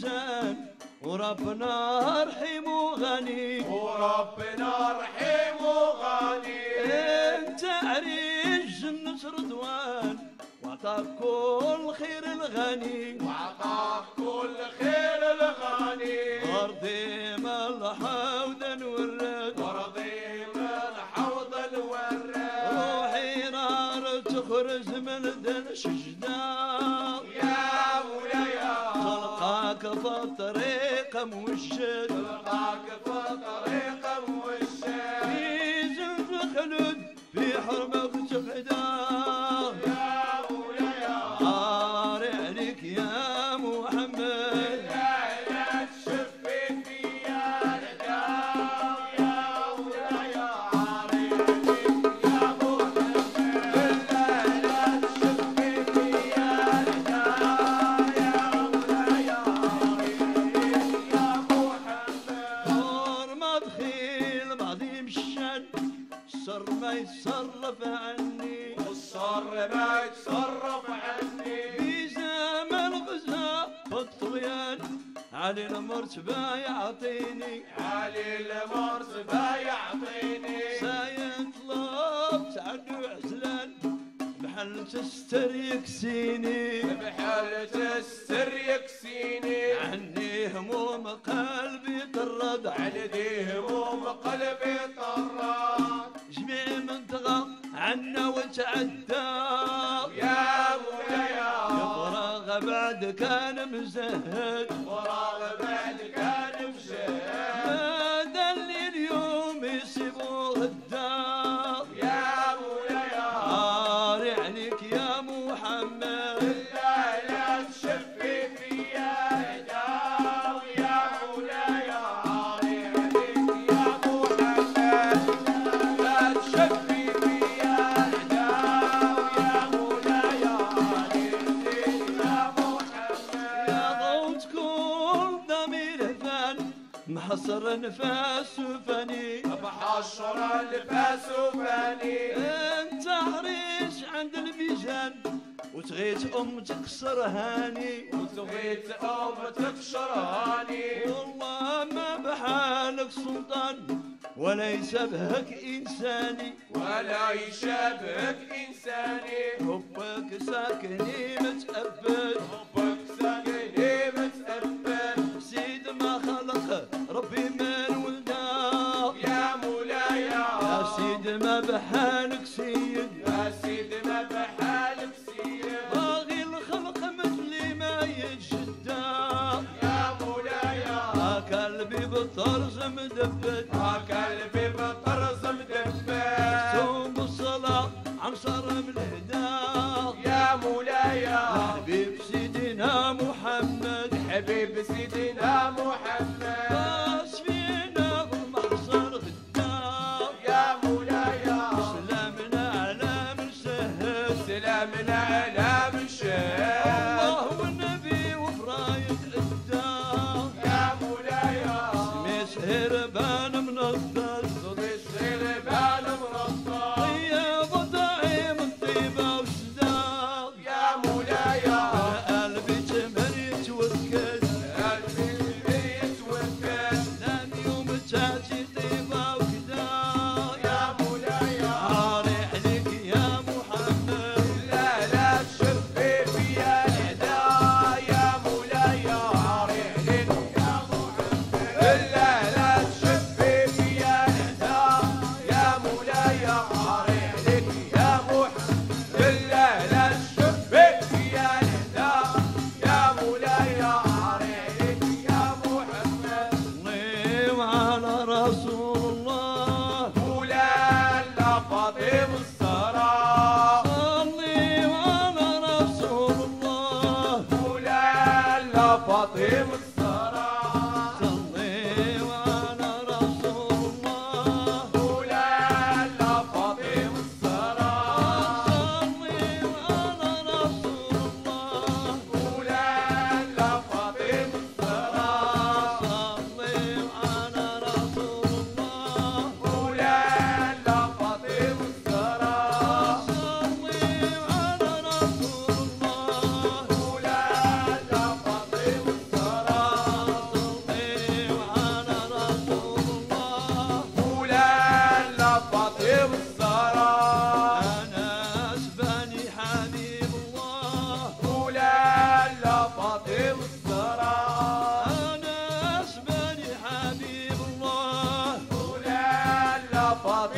وجان وربنا رحيم غني. وربنا رحيم غني. انت عريج جنة رضوان وعطاك كل خير الغني. وعطاك كل خير الغني. ارضي من الحوض الورد ارضي من الحوض الورد روحي نار تخرج من دنش والشد تلقاك في طريق والشد في زلف خلود في حرمك سعدان علي المرتبة يعطيني علي المرتبة يعطيني سايد طلبت عنه عزلان بحال تستر يكسيني. بحال تستر يكسيني. عني هموم قلبي طرد. عندي هموم قلبي طرد. جميع من طغى عنا وتعدى. يا مولاي. يا بعد كان مزهد. عند البيجان وتغيت أم تكسر هاني. وتغيت أم تكسر هاني. والله ما بحالك سلطان ولا يشبهك إنساني. ولا يشبهك إنساني. حبك ساكني متأبد حبك ترجم دبل love.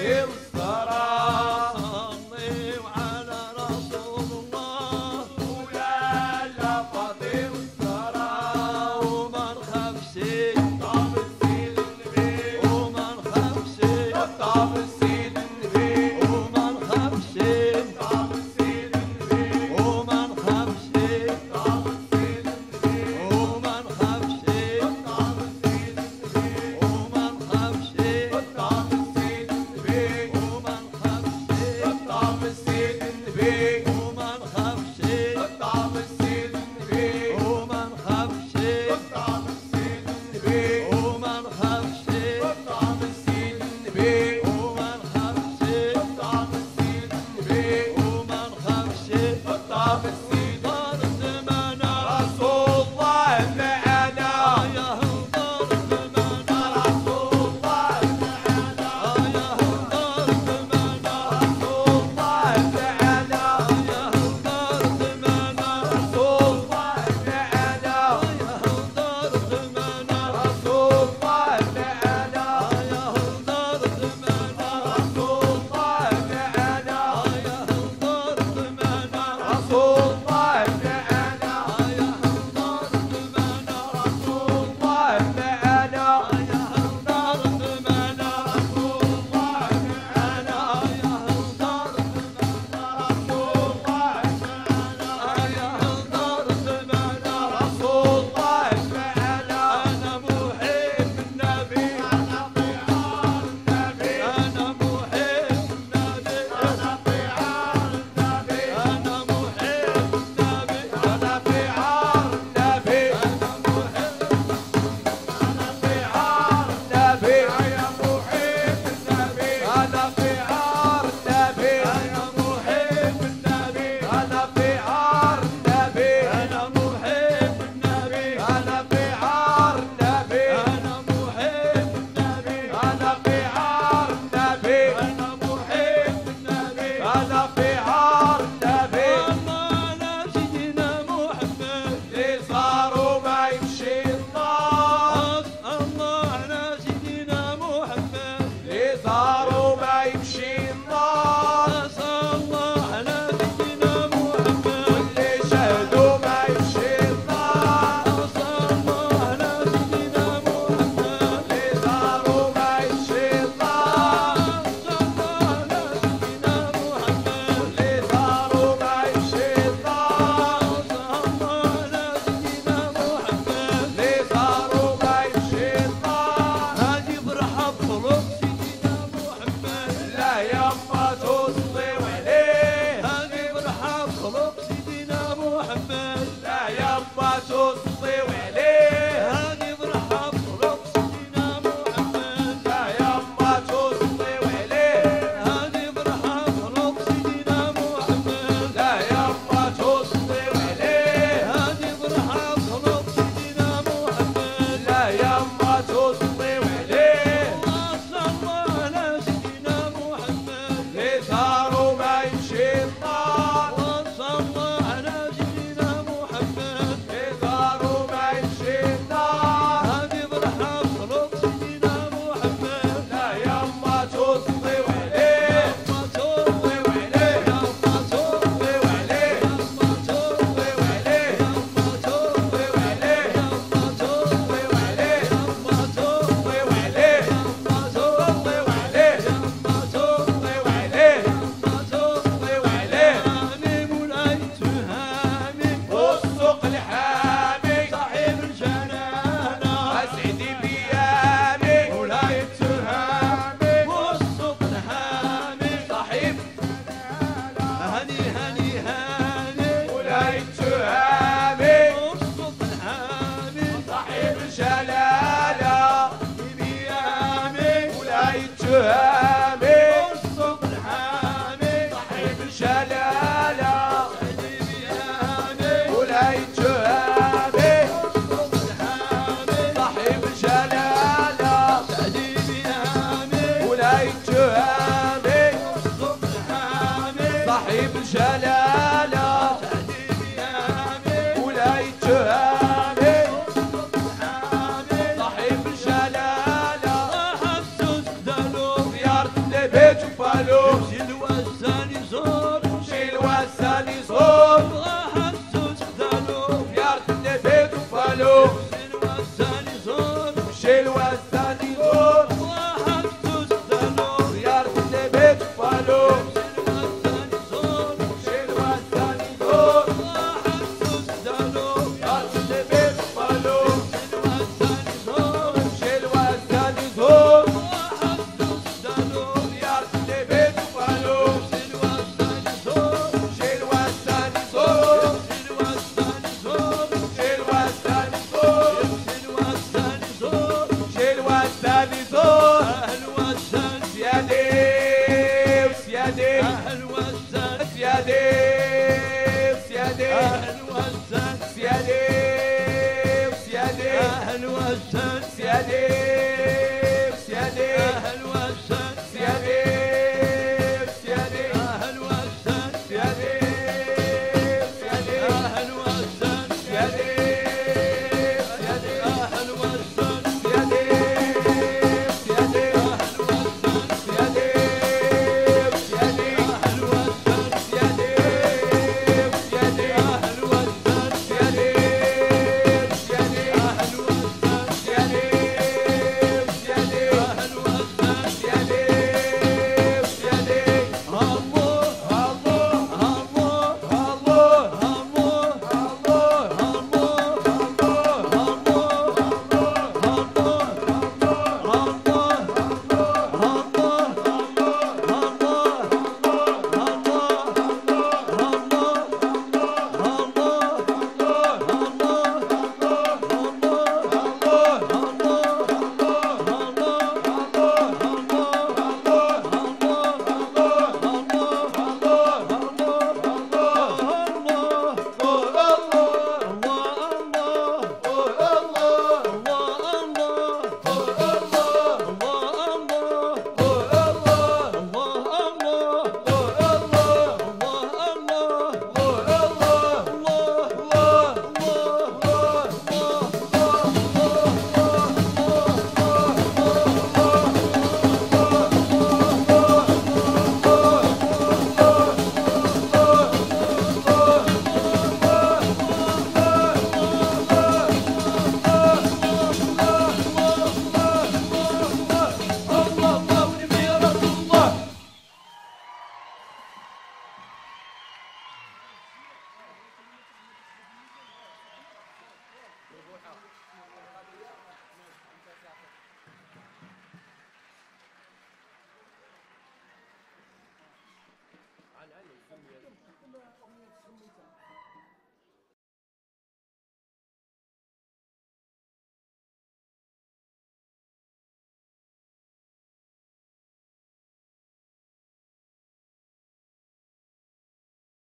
him.